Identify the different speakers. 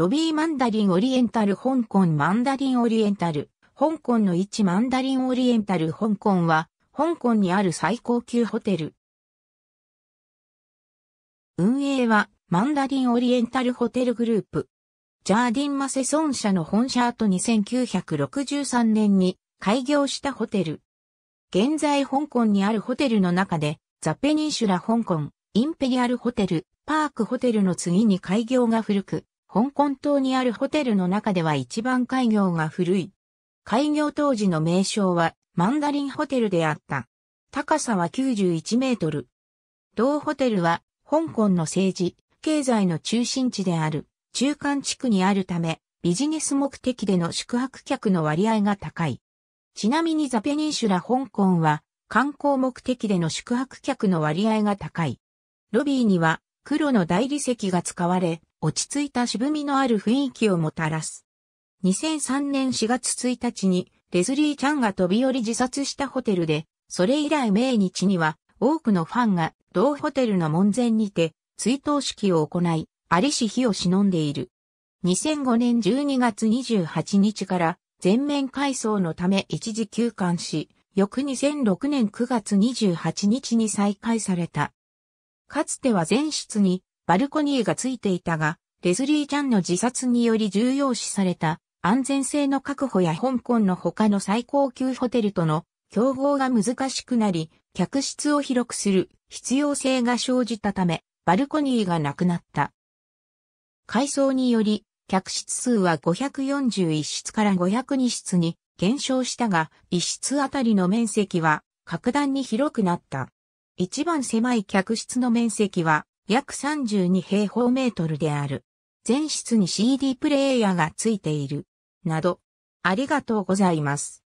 Speaker 1: ロビーマンダリンオリエンタル香港マンダリンオリエンタル、香港の一マンダリンオリエンタル香港は、香港にある最高級ホテル。運営は、マンダリンオリエンタルホテルグループ。ジャーディンマセソン社の本社後2963年に開業したホテル。現在香港にあるホテルの中で、ザ・ペニンシュラ香港、インペリアルホテル、パークホテルの次に開業が古く、香港島にあるホテルの中では一番開業が古い。開業当時の名称はマンダリンホテルであった。高さは91メートル。同ホテルは香港の政治、経済の中心地である中間地区にあるためビジネス目的での宿泊客の割合が高い。ちなみにザ・ペニンシュラ香港は観光目的での宿泊客の割合が高い。ロビーには黒の大理石が使われ、落ち着いた渋みのある雰囲気をもたらす。2003年4月1日にレズリー・チャンが飛び降り自殺したホテルで、それ以来命日には多くのファンが同ホテルの門前にて追悼式を行い、ありし日を忍んでいる。2005年12月28日から全面改装のため一時休館し、翌2006年9月28日に再開された。かつては全室にバルコニーがついていたが、レズリー・チャンの自殺により重要視された安全性の確保や香港の他の最高級ホテルとの競合が難しくなり、客室を広くする必要性が生じたため、バルコニーがなくなった。改装により、客室数は541室から502室に減少したが、1室あたりの面積は格段に広くなった。一番狭い客室の面積は約32平方メートルである。全室に CD プレイヤーがついている。など。ありがとうございます。